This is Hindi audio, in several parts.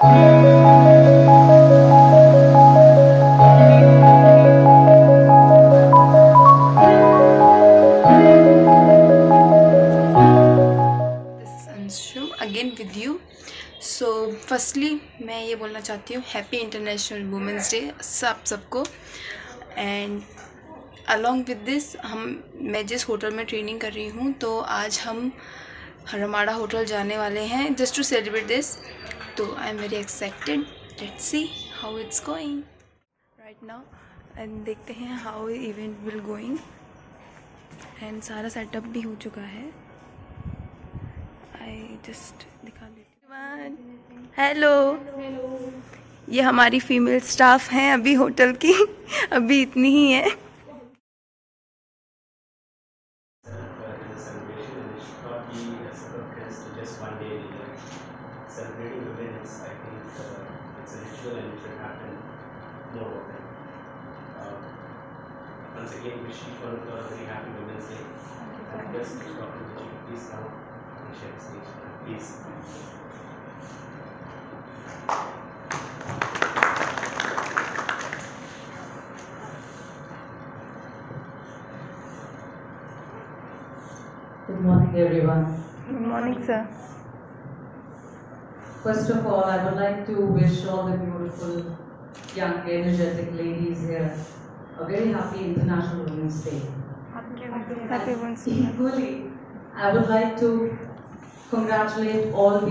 Again with you so firstly मैं ये बोलना चाहती हूँ हैप्पी इंटरनेशनल वुमेंस डे सब सबको। एंड अलॉन्ग विद दिस हम, मैं जिस होटल में ट्रेनिंग कर रही हूँ तो आज हम रमाड़ा होटल जाने वाले हैं। जस्ट टू सेलिब्रेट दिस तो I am very excited let's see how it's going right now and देखते हैं how event will going and सारा सेटअप भी हो चुका है। आई जस्ट दिखा देती हेलो ये हमारी फीमेल स्टाफ हैं अभी होटल की। अभी इतनी ही है। willing to happen more often. Uh, um, once again, wish you one a very happy Women's Day. And best of luck with you. Please come and share the stage. Please. Good morning, everyone. Good morning, sir. First of all, I would like to wish all the beautiful, young, energetic ladies here a very happy International Women's Day. Happy, Women's Day. Equally, I would like to congratulate all the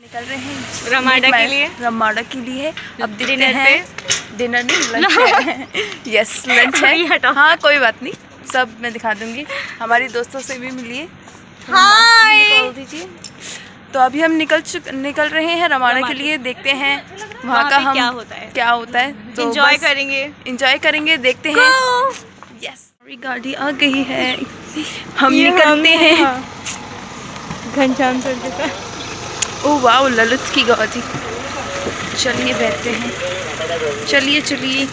निकल रहे हैं रमाडा के लिए? रमाडा के लिए अब Dinner हैं। डिनर नहीं लंच है। यस लंच है। हाँ कोई बात नहीं। सब मैं दिखा दूँगी। हमारी दोस्तों से भी मिलिए। हाय दीजिए। तो अभी हम निकल चुक निकल रहे हैं रमाडा के लिए। देखते हैं वहाँ का हम क्या होता है? क्या होता है। तो एंजॉय करेंगे। इंजॉय करेंगे। देखते हैं। यस गाड़ी आ गई है। हम निकलते हाँ। घनश्याम सर के साथ। ओ वाह ललित की गाड़ी चलिए बैठते हैं। चलिए चलिए।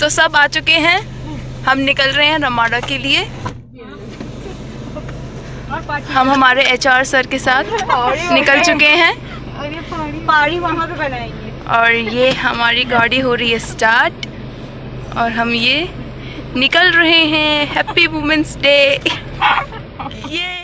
तो सब आ चुके हैं। हम निकल रहे हैं रमाडा के लिए। हम हमारे एचआर सर के साथ निकल चुके हैं। पहाड़ी वहाँ पे बनाएँगे। और ये हमारी गाड़ी हो रही है स्टार्ट। और हम ये निकल रहे हैं। हैप्पी वुमेंस डे ये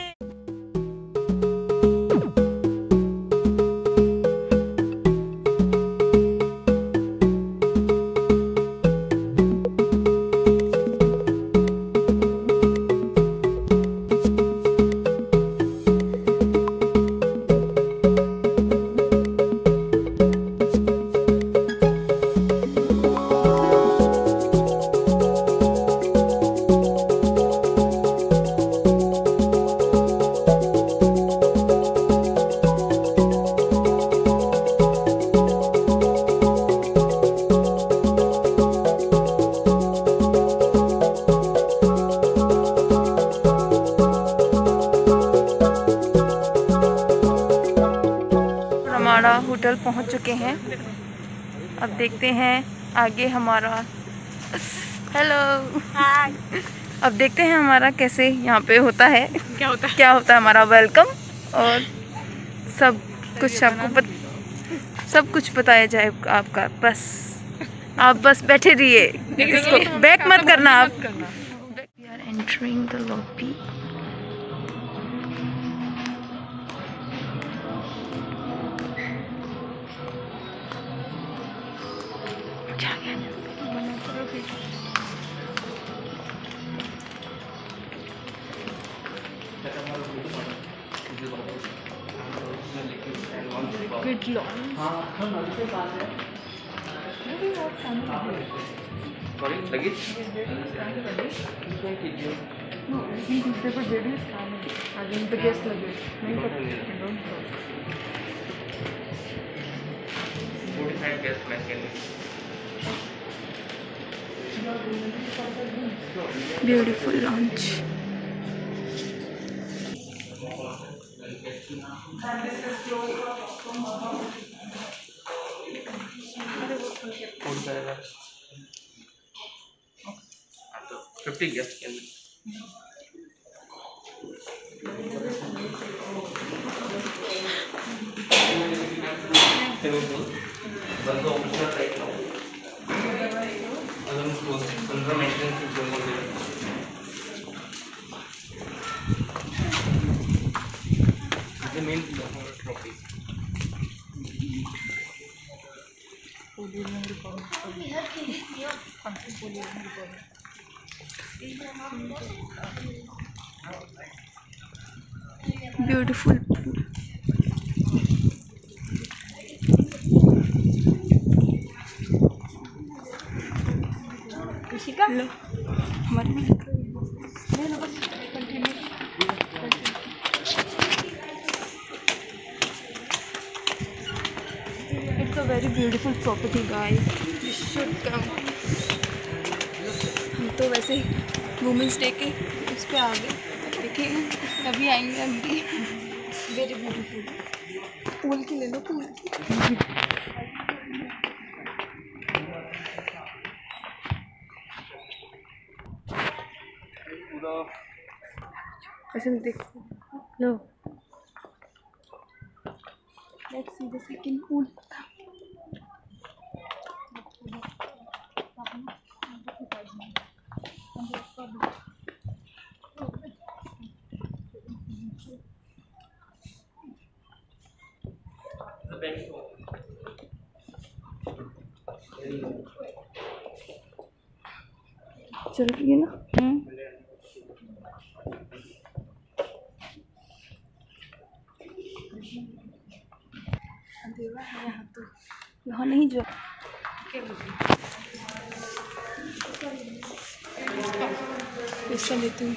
देखते हैं आगे हमारा। हेलो हाय अब देखते हैं हमारा कैसे यहाँ पे होता है। क्या होता है? क्या होता है हमारा वेलकम और सब कुछ आपको बत, सब कुछ बताया जाए आपका। बस। आप बस बैठे रहिए। बैक मत करना आप। We are entering the lobby. Okay. Liquid launch. Sorry, luggage? No, I think if they were baby. I mean, the guest luggage. 45 guests, man. Beautiful lunch Fifty guests can be. ಬಂದು पंद्रह going on the main trophy. Beautiful. लो। हमारे में ले लो बस। Continue It's a very beautiful property, guys. You should हम तो वैसे वुमेंस डे के उस पर आ गए देखिए अभी आएँगे हम भी वेरी ब्यूटीफुल पूल की ले लो पूल की। ऐसे देखो। लो। Let's see the second pool चल ना? लेती हूँ।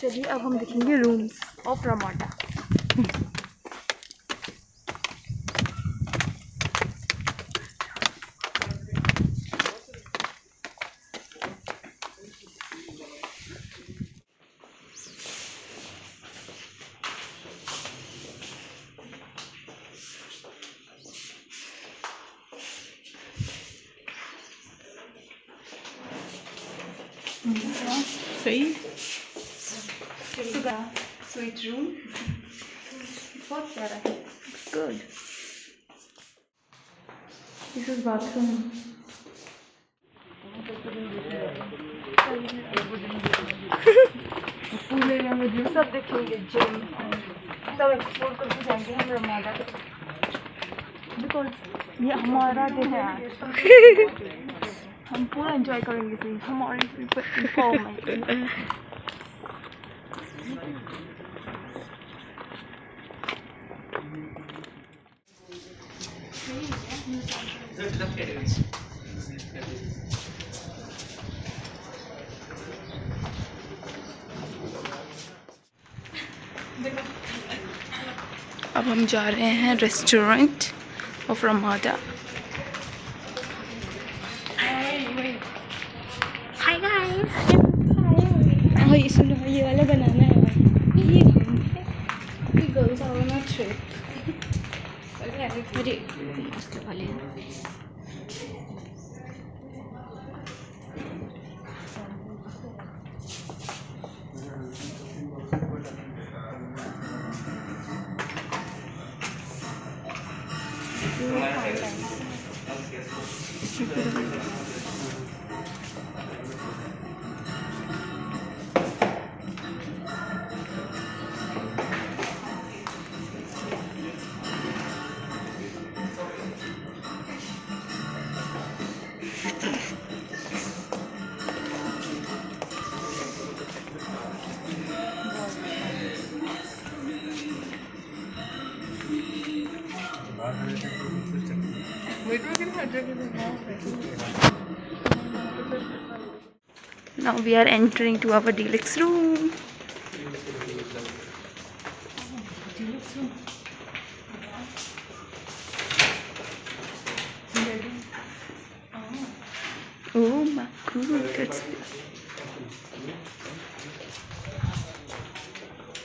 चलिए अब हम देखेंगे रूम्स ऑफ़ रमाटा सही? स्वीट रूम बहुत प्यारा है गुड दिस इज़ बाथरूम सब देखेंगे जिम सब एक्सप्लोर करके जाएँगे हम रमादा बिकॉज़ ये हमारा दिन है हम पूरा एंजॉय करेंगे सही हमारी परफॉर्मेंस अब हम जा रहे हैं restaurant of Ramada hi guys ये सुनो ये वाला बनाना है ये ये गर्ल्स ट्रिप अरे Now we are entering to our deluxe room. Oh my god, that's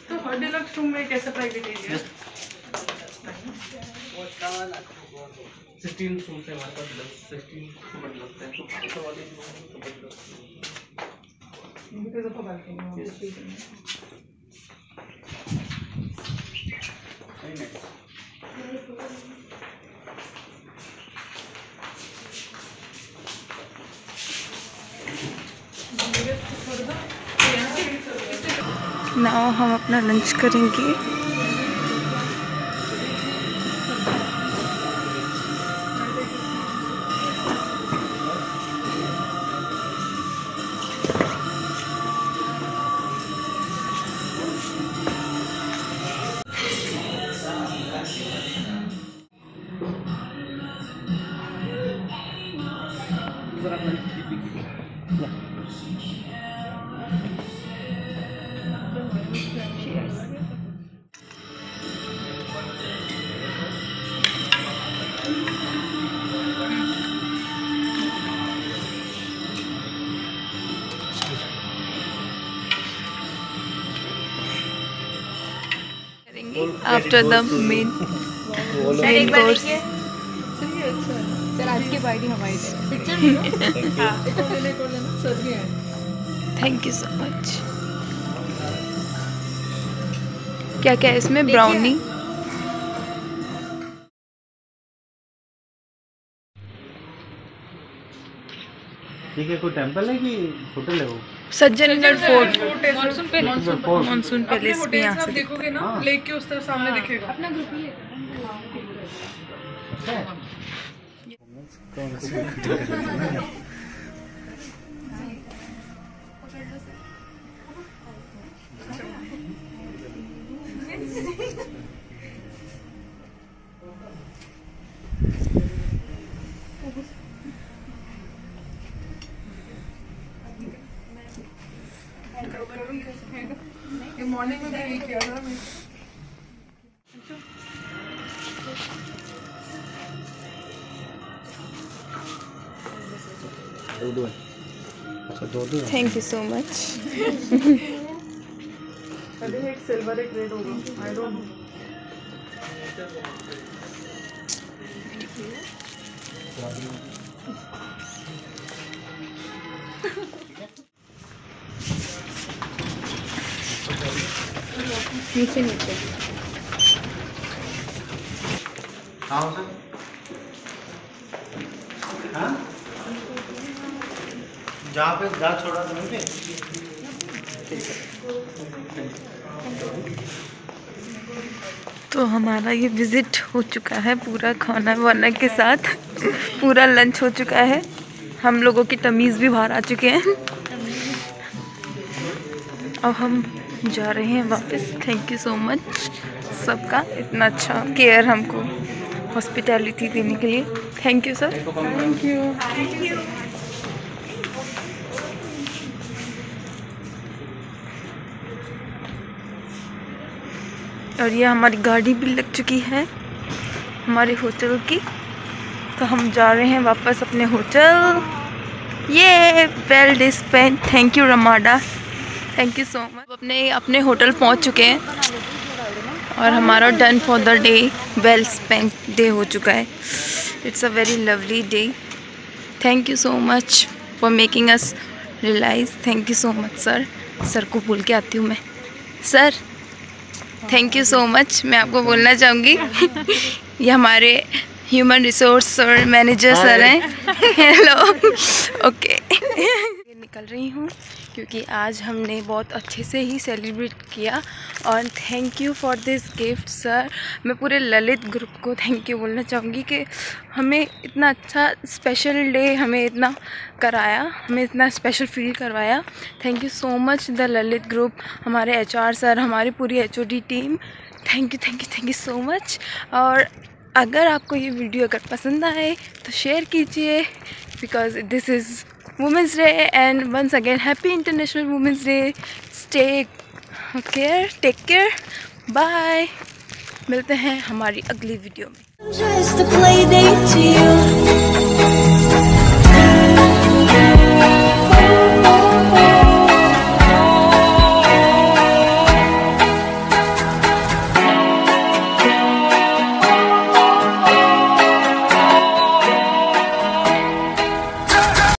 तो हर डिलक्स रूम में कैसा प्राइवेट एरिया सिक्सटीन रूम से हमारे पास दस सिक्सटीन बन लगता of बिकॉज़ ऑफ़ बालकनी हम अपना लंच करेंगे। After the main main course sir आज की पार्टी हमारी पिक्चर हाँ लेने को लेना सर भी है थैंक यू सो मच क्या क्या है इसमें? ब्राउनी ठीक है कोई टेंपल है कि होटल है वो? सज्जनगढ़ फोर्ट। मानसून पे मानसून अपने पैलेस भी होटल यहाँ से। देखोगे ना हाँ। लेक के उस तरफ़ सामने दिखेगा। अपना ये मॉर्निंग में भी यही किया था दो दो है थैंक यू सो मच अरे एक सिल्वर एक रेड होगा आई डोंट नो नीचे नीचे हाँ सर हाँ जहाँ पे जहाँ छोड़ा था है तो हमारा ये विज़िट हो चुका है पूरा खाना वाना के साथ। पूरा लंच हो चुका है। हम लोगों की तमीज़ भी बाहर आ चुके हैं। अब हम जा रहे हैं वापस। थैंक यू सो मच सबका। इतना अच्छा केयर हमको हॉस्पिटैलिटी देने के लिए। Thank you sir thank you और ये हमारी गाड़ी भी लग चुकी है, हमारे होटल की। तो हम जा रहे हैं वापस अपने होटल। ये well spend. Thank you Ramada. Thank you so much अपने अपने होटल पहुँच चुके हैं और हमारा done for the day well spend day हो चुका है। It's a very lovely day thank you so much for making us realise thank you so much sir sir को बोल के आती हूँ मैं। Sir thank you so much मैं आपको बोलना चाहूँगी ये हमारे ह्यूमन रिसोर्स और मैनेजर सर हैं। हेलो ओके निकल रही हूँ, क्योंकि आज हमने बहुत अच्छे से ही सेलिब्रेट किया। और thank you for this gift sir मैं पूरे ललित ग्रुप को थैंक यू बोलना चाहूँगी कि हमें इतना अच्छा स्पेशल डे हमें इतना कराया, हमें इतना स्पेशल फील करवाया। Thank you so much the Lalit group हमारे एच सर हमारी पूरी HOD team thank you thank you thank you so much और अगर आपको ये वीडियो अगर पसंद आए तो शेयर कीजिए because this is women's day and once again happy international women's day stay care take care bye मिलते हैं हमारी अगली वीडियो में।